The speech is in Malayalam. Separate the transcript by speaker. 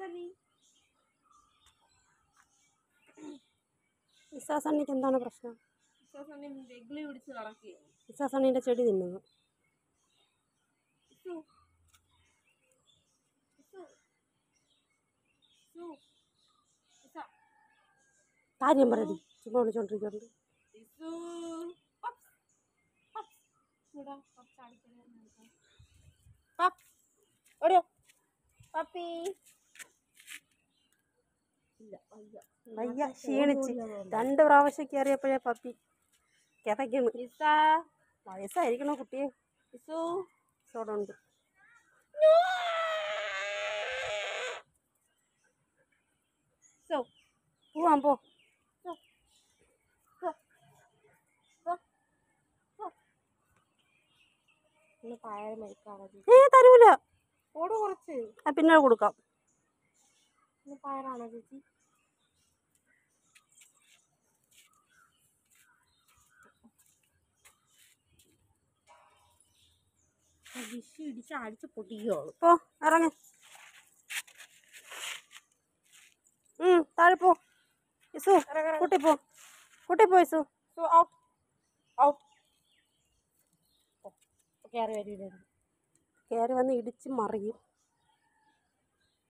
Speaker 1: സണ്ണി
Speaker 2: ഇസാ സണ്ണിക്ക് എന്താണ് പ്രശ്നം?
Speaker 1: ഇസ സണ്ണി വെഗ്ലി പിടിച്ച് നടക്കുകയാണ്
Speaker 2: ഇസാ. സണ്ണീന്റെ ചെടി തിന്നുന്നു കാര്യം പറയടി. ചുമ്മാ വിളിച്ചോണ്ടിരിക്കുന്നുണ്ട്
Speaker 1: ഇസു.
Speaker 2: വയ്യ ക്ഷീണിച്ച്. രണ്ട് പ്രാവശ്യം കയറിയപ്പോഴേ പപ്പി കിതയ്ക്കണ്
Speaker 1: ഇസ
Speaker 2: വയസ്സായിരിക്കണോ കുട്ടിയെ? ഉണ്ട് പോവാൻ പോ. ഏ തരൂല. പിന്നെ കൊടുക്കാം.
Speaker 1: പയറാണോ ചേച്ചി. വിഷു ഇടിച്ച് അടിച്ച് പൊട്ടിക്കുള്ളൂ
Speaker 2: പോ ഇറങ്ങ. താഴെ പോ. യസു കൂട്ടി പോ. കൂട്ടി പോ
Speaker 1: യസു. ഔട്ട് ഔട്ട് കയറി
Speaker 2: കയറി വന്ന് ഇടിച്ച് മറിയും.